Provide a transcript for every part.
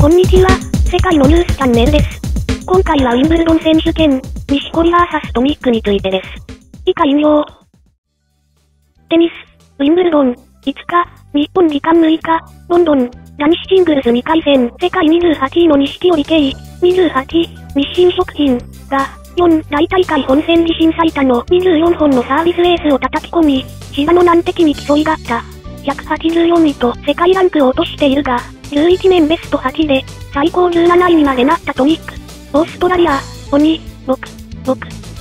こんにちは、世界のニュースチャンネルです。今回はウィンブルドン選手権、西堀 VS トミックについてです。以下引用。テニス、ウィンブルドン、5日、日本時間6日、ロンドン、男子シングルス2回戦、世界28位の錦織圭、28、日清食品が、4大大会本戦自身最多の24本のサービスエースを叩き込み、芝の難敵に競い合った。184位と世界ランクを落としているが、11年ベスト8で、最高17位にまでなったトミック。オーストラリア、鬼、6、6、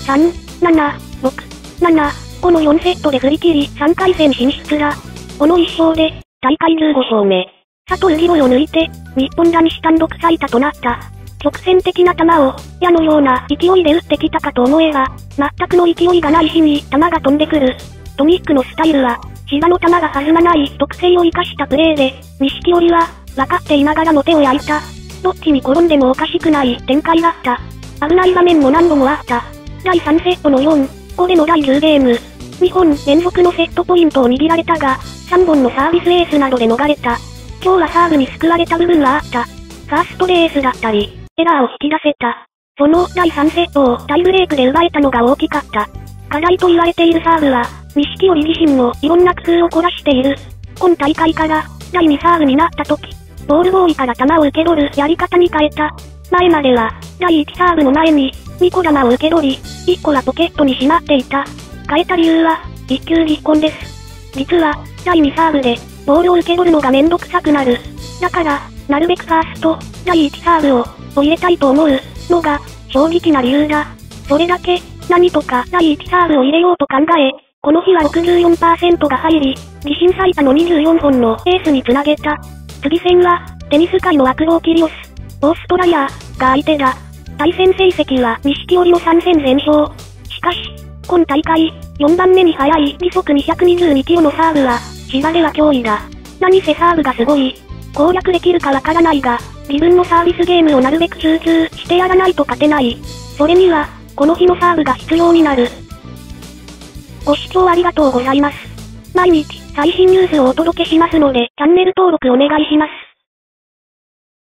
3、7、6、7、この4セットで振り切り3回戦進出だ。この1勝で、大会15勝目。佐藤リロを抜いて、日本男子単独最多となった。直線的な球を、矢のような勢いで打ってきたかと思えば、全くの勢いがない日に球が飛んでくる。トミックのスタイルは、芝の球が弾まない特性を生かしたプレーで、錦織は、分かっていながらの手を焼いた。どっちに転んでもおかしくない展開だった。危ない場面も何度もあった。第3セットの4、5での第10ゲーム。2本連続のセットポイントを握られたが、3本のサービスエースなどで逃れた。今日はサーブに救われた部分はあった。ファーストレースだったり、エラーを引き出せた。その第3セットをタイブレークで奪えたのが大きかった。課題と言われているサーブは、錦織自身もいろんな工夫を凝らしている。今大会から、第2サーブになった時、ボールボーイから球を受け取るやり方に変えた。前までは、第1サーブの前に、2個球を受け取り、1個はポケットにしまっていた。変えた理由は、一球一本です。実は、第2サーブで、ボールを受け取るのがめんどくさくなる。だから、なるべくファースト、第1サーブを、を入れたいと思う、のが、正直な理由だ。それだけ、何とか第1サーブを入れようと考え、この日は64%が入り、自身最多の24本のエースにつなげた。次戦は、テニス界のアクローキリオス、オーストラリアが相手だ。対戦成績は錦織の3戦全勝。しかし、今大会、4番目に速い時速222キロのサーブは、芝では脅威だ。何せサーブがすごい。攻略できるかわからないが、自分のサービスゲームをなるべく集中してやらないと勝てない。それには、この日のサーブが必要になる。ご視聴ありがとうございます。毎日、最新ニュースをお届けしますので、チャンネル登録お願いします。